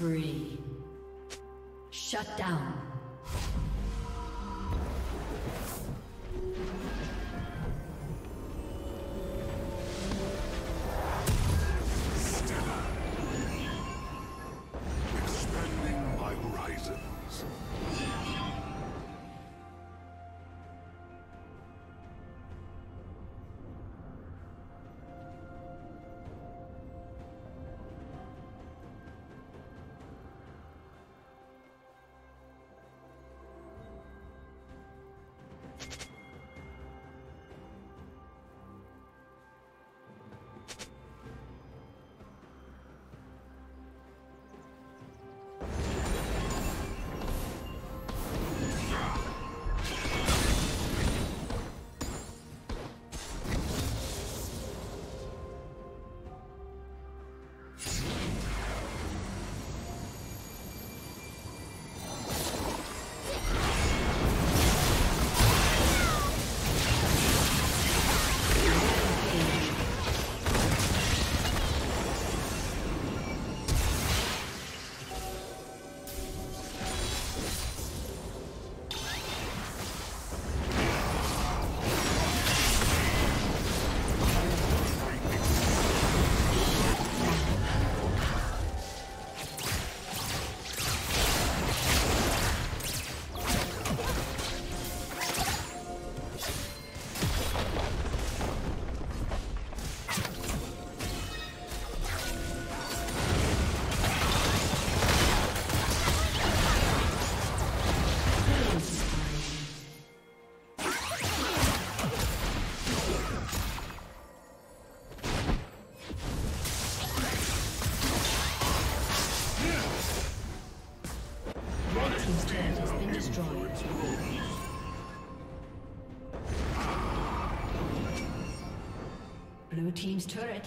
spree. Shut down.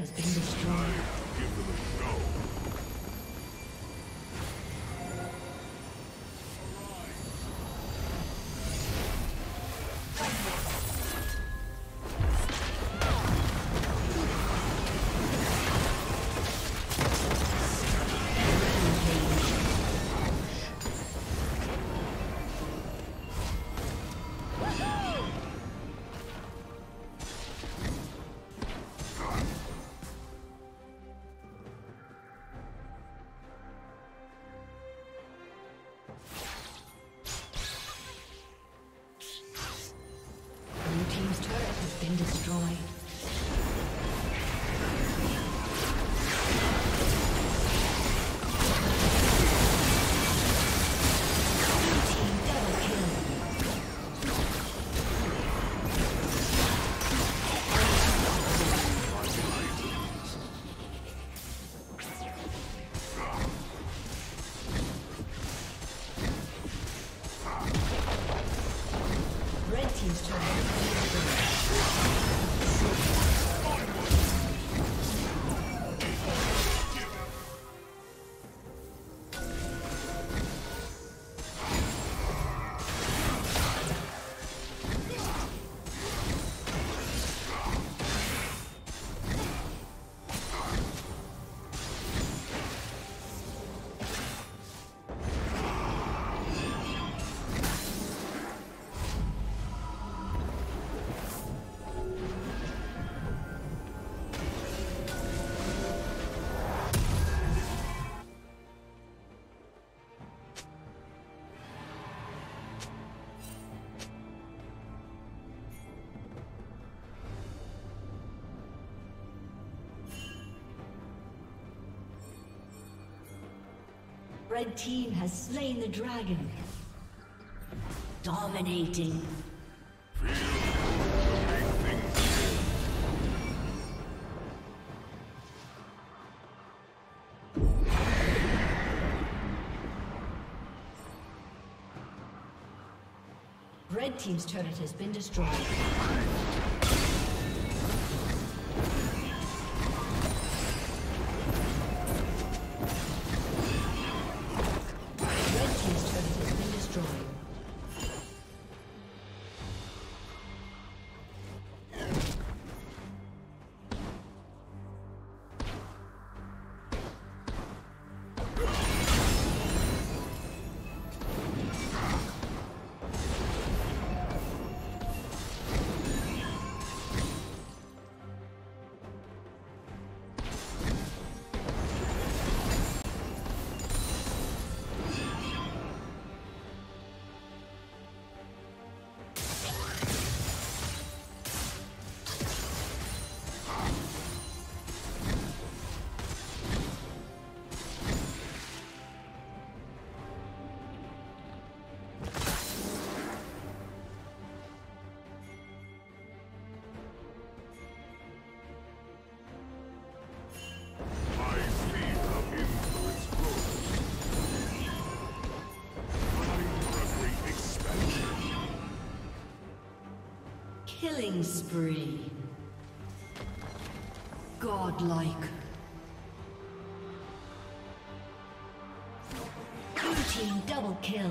Has Red team has slain the dragon. Dominating. Red Team's turret has been destroyed. Killing spree. Godlike. Blue team double kill.